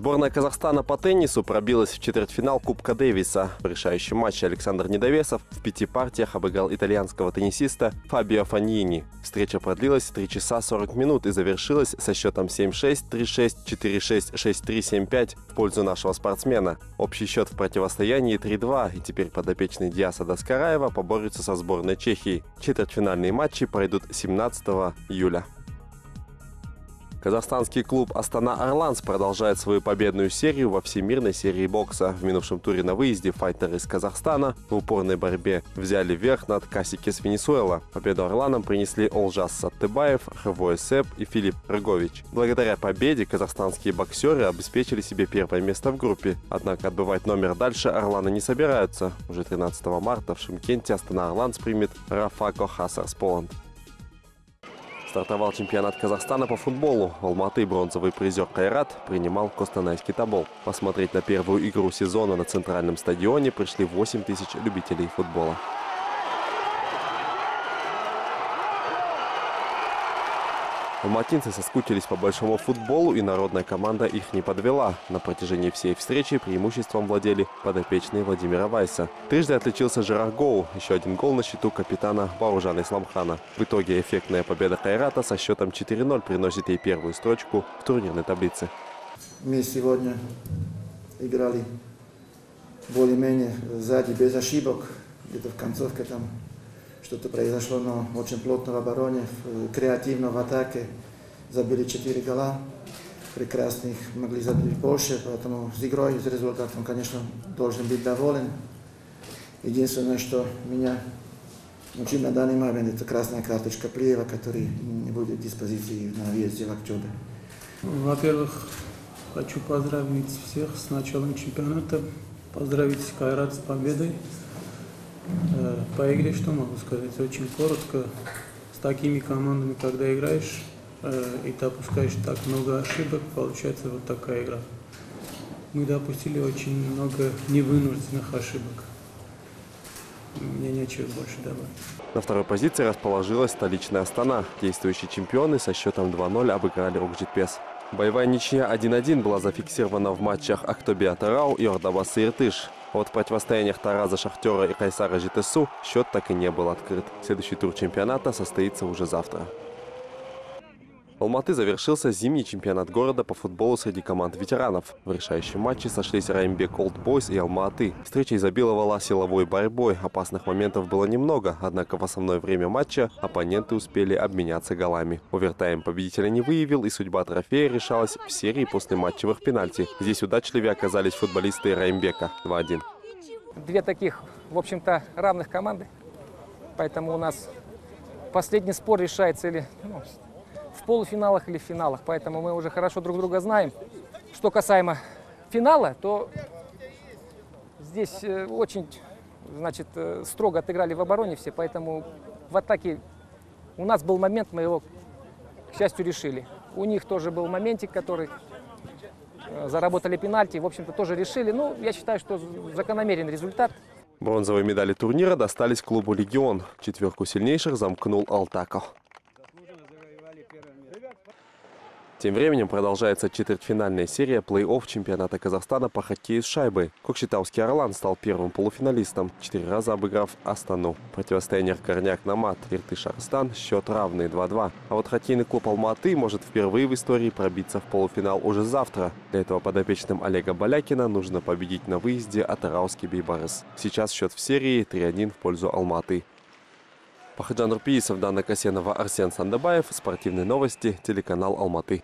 Сборная Казахстана по теннису пробилась в четвертьфинал Кубка Дэвиса. В решающем матче Александр Недовесов в пяти партиях обыграл итальянского теннисиста Фабио Фаньини. Встреча продлилась 3 часа 40 минут и завершилась со счетом 7-6, 3-6, 4-6, 6-3, 7-5 в пользу нашего спортсмена. Общий счет в противостоянии 3-2, и теперь подопечный Диаса Доскараева поборется со сборной Чехии. Четвертьфинальные матчи пройдут 17 июля. Казахстанский клуб «Астана Орланс» продолжает свою победную серию во всемирной серии бокса. В минувшем туре на выезде файтеры из Казахстана в упорной борьбе взяли верх над Касикес Венесуэла. Победу орланам принесли Олжас Саттыбаев, Хавой Сеп и Филипп Рыгович. Благодаря победе казахстанские боксеры обеспечили себе первое место в группе. Однако отбывать номер дальше орланы не собираются. Уже 13 марта в Шимкенте «Астана Орланс» примет Рафако Хасарс Поланд. Стартовал чемпионат Казахстана по футболу. Алматы бронзовый призер Кайрат принимал Костанайский Тобол. Посмотреть на первую игру сезона на центральном стадионе пришли 8 тысяч любителей футбола. Алматинцы соскучились по большому футболу, и народная команда их не подвела. На протяжении всей встречи преимуществом владели подопечные Владимира Вайса. Трижды отличился Жерар Гоу, еще один гол на счету капитана Баужана Исламхана. В итоге эффектная победа Кайрата со счетом 4-0 приносит ей первую строчку в турнирной таблице. Мы сегодня играли более-менее сзади без ошибок. Где-то в концовке там что-то произошло, но очень плотно в обороне, креативно в атаке. Забили 4 гола, прекрасных, могли забить больше, поэтому с игрой, с результатом, конечно, должен быть доволен. Единственное, что меня мучит на данный момент, это красная карточка Плеева, который не будет в диспозиции на въезде в Октябре. Во-первых, хочу поздравить всех с началом чемпионата, поздравить Кайрат с победой. Э, по игре что могу сказать? Очень коротко. С такими командами, когда играешь, э, и ты опускаешь так много ошибок, получается вот такая игра. Мы допустили очень много невынужденных ошибок. Мне нечего больше добавить. На второй позиции расположилась столичная Астана. Действующие чемпионы со счетом 2-0 обыграли Окджитпес. Боевая ничья 1-1 была зафиксирована в матчах Актобия Тарау и Ордабасы Иртыш. Вот в противостояниях Тараза Шахтера и Кайсара ЖТСУ счет так и не был открыт. Следующий тур чемпионата состоится уже завтра. Алматы завершился зимний чемпионат города по футболу среди команд ветеранов. В решающем матче сошлись Раймбек Олд Бойс и Алматы. Встреча изобиловала силовой борьбой. Опасных моментов было немного, однако в основное время матча оппоненты успели обменяться голами. Овертайм победителя не выявил, и судьба трофея решалась в серии после матчевых пенальти. Здесь удачливее оказались футболисты Раймбека 2-1. Две таких, в общем-то, равных команды. Поэтому у нас последний спор решается или ну, в полуфиналах или в финалах. Поэтому мы уже хорошо друг друга знаем. Что касаемо финала, то здесь э, очень значит, э, строго отыграли в обороне все, поэтому в атаке у нас был момент, мы его, к счастью, решили. У них тоже был моментик, который э, заработали пенальти, в общем-то, тоже решили. Ну, я считаю, что закономерен результат. Бронзовые медали турнира достались клубу «Легион». Четверку сильнейших замкнул «Алтако». Тем временем продолжается четвертьфинальная серия плей-офф чемпионата Казахстана по хоккею с шайбой. Кокшетауский «Орлан» стал первым полуфиналистом, четыре раза обыграв Астану. В противостояниях Горняк-Намат, Иртыш-Арстан счет равный 2-2. А вот хоккейный клуб «Алматы» может впервые в истории пробиться в полуфинал уже завтра. Для этого подопечным Олега Балякина нужно победить на выезде от Арауски Бейбарес. Сейчас счет в серии 3-1 в пользу «Алматы». Пахаджан Рупиисов, Дана Касенова, Арсен Сандабаев. Спортивные новости. Телеканал Алматы.